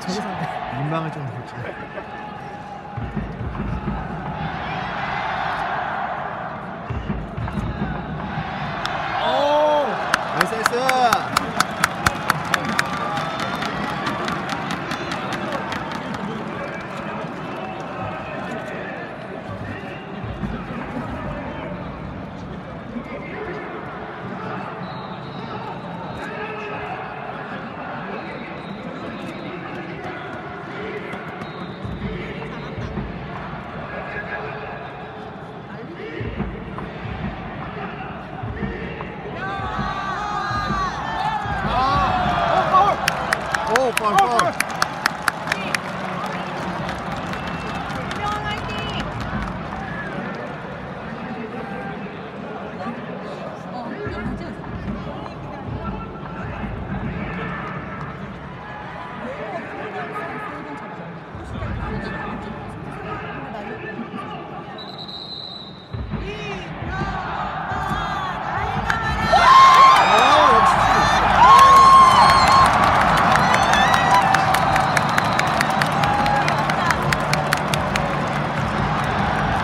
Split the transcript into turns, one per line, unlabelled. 지금
민망을 좀 느끼고